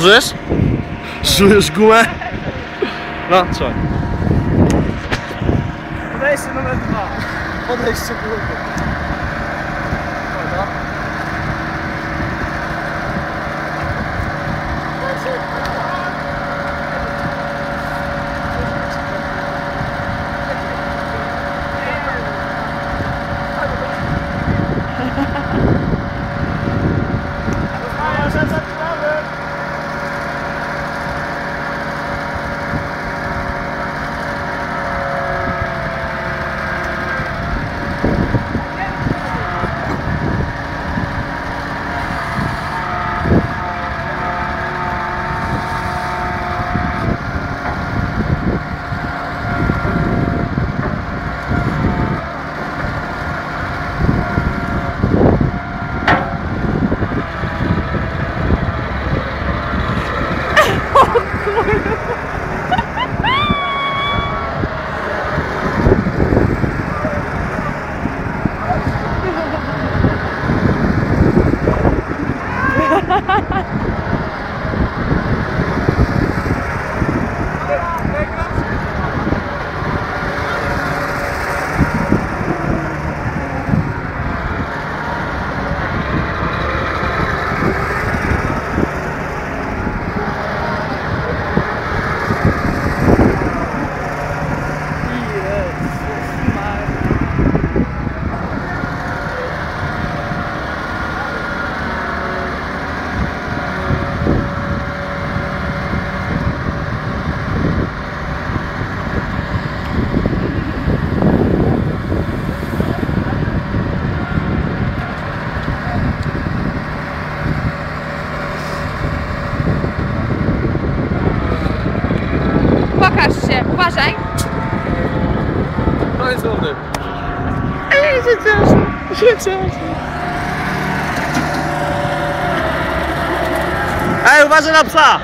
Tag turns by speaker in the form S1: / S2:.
S1: Czujesz? Czujesz gumę? No, trzymaj.
S2: Podejście numer dwa. Podejście grupy.
S3: Się, uważaj.
S1: To jest dobry.
S3: Ej, się cieszę, się cieszę.
S1: Ej, uważaj na psa!